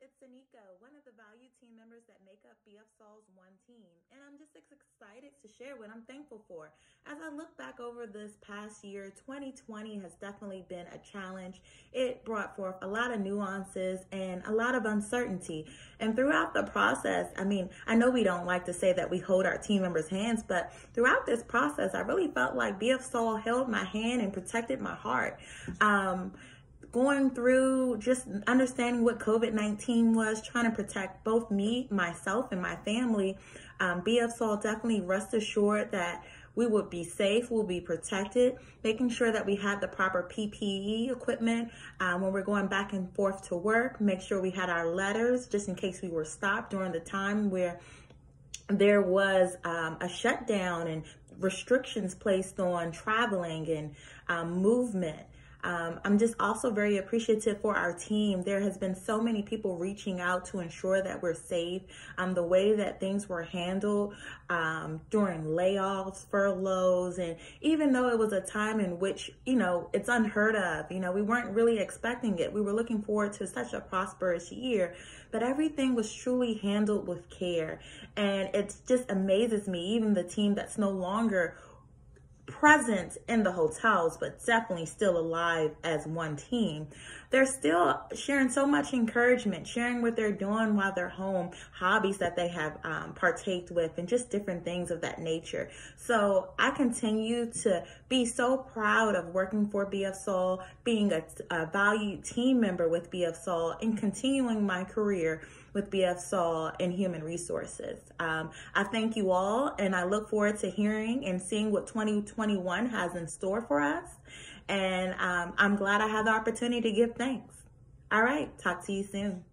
it's Aneka, one of the value team members that make up BF Saul's One Team, and I'm just excited to share what I'm thankful for. As I look back over this past year, 2020 has definitely been a challenge. It brought forth a lot of nuances and a lot of uncertainty. And throughout the process, I mean, I know we don't like to say that we hold our team members' hands, but throughout this process, I really felt like BF Saul held my hand and protected my heart. Um, going through just understanding what COVID 19 was, trying to protect both me, myself, and my family, um, BF Saul definitely rest assured that we would be safe, we'll be protected, making sure that we had the proper PPE equipment um, when we're going back and forth to work, make sure we had our letters just in case we were stopped during the time where there was um, a shutdown and restrictions placed on traveling and um, movement. Um, I'm just also very appreciative for our team. There has been so many people reaching out to ensure that we're safe. Um, the way that things were handled um, during layoffs, furloughs, and even though it was a time in which, you know, it's unheard of, you know, we weren't really expecting it. We were looking forward to such a prosperous year, but everything was truly handled with care. And it just amazes me, even the team that's no longer present in the hotels, but definitely still alive as one team. They're still sharing so much encouragement, sharing what they're doing while they're home, hobbies that they have um, partaked with, and just different things of that nature. So I continue to be so proud of working for BF Saul, being a, a valued team member with BF Saul, and continuing my career with BF Saul in human resources. Um, I thank you all, and I look forward to hearing and seeing what 2021 has in store for us. And um, I'm glad I had the opportunity to give thanks. All right, talk to you soon.